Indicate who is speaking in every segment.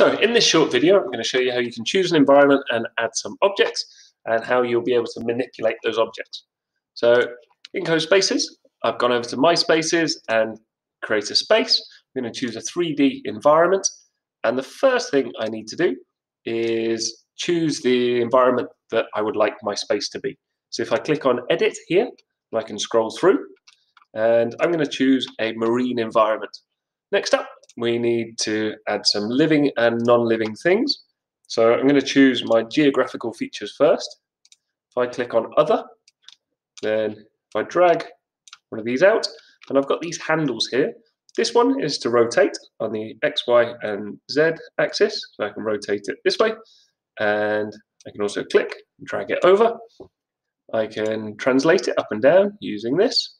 Speaker 1: So in this short video, I'm going to show you how you can choose an environment and add some objects and how you'll be able to manipulate those objects. So in CoSpaces, I've gone over to My Spaces and create a space. I'm going to choose a 3D environment. And the first thing I need to do is choose the environment that I would like my space to be. So if I click on Edit here, I can scroll through and I'm going to choose a marine environment. Next up, we need to add some living and non-living things. So I'm going to choose my geographical features first. If I click on Other, then if I drag one of these out, and I've got these handles here. This one is to rotate on the X, Y, and Z axis, so I can rotate it this way. And I can also click and drag it over. I can translate it up and down using this.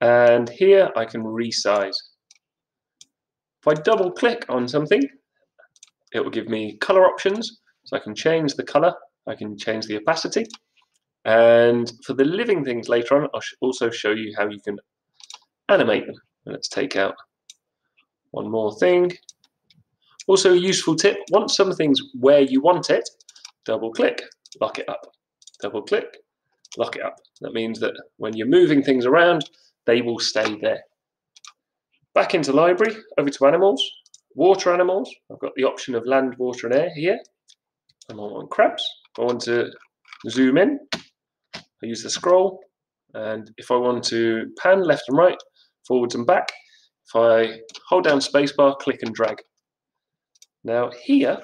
Speaker 1: And here I can resize. If I double click on something, it will give me color options. So I can change the color, I can change the opacity. And for the living things later on, I'll also show you how you can animate them. Let's take out one more thing. Also a useful tip, once something's where you want it, double click, lock it up. Double click, lock it up. That means that when you're moving things around, they will stay there. Back into library, over to animals, water animals. I've got the option of land, water and air here. I'm on crabs. I want to zoom in. I use the scroll. And if I want to pan left and right, forwards and back, if I hold down spacebar, click and drag. Now here,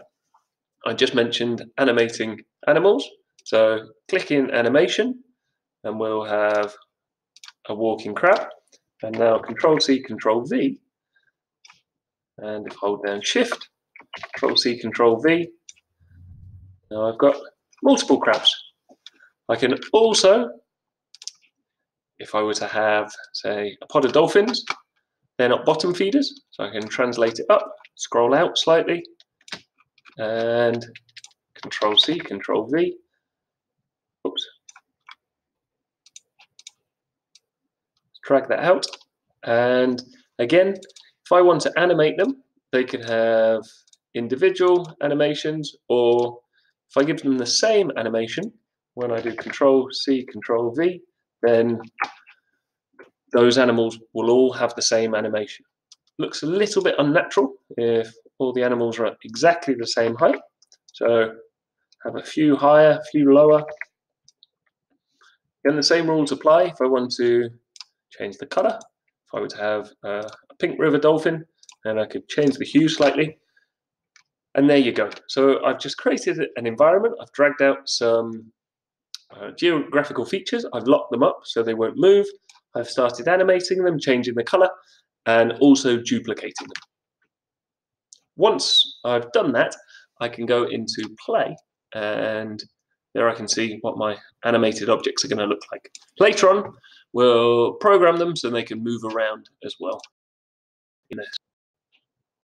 Speaker 1: I just mentioned animating animals. So click in animation and we'll have a walking crab. And now Control C, Control V. And if I hold down Shift, Control C, Control V, now I've got multiple crabs. I can also, if I were to have, say, a pod of dolphins, they're not bottom feeders, so I can translate it up, scroll out slightly, and Control C, Control V. drag that out. And again, if I want to animate them, they can have individual animations, or if I give them the same animation, when I do Control C, Control V, then those animals will all have the same animation. Looks a little bit unnatural if all the animals are at exactly the same height. So have a few higher, a few lower. Again, the same rules apply if I want to change the color. If I were to have uh, a pink river dolphin, then I could change the hue slightly. And there you go. So I've just created an environment. I've dragged out some uh, geographical features. I've locked them up so they won't move. I've started animating them, changing the color, and also duplicating them. Once I've done that, I can go into play and there I can see what my animated objects are going to look like. Later on, we'll program them so they can move around as well.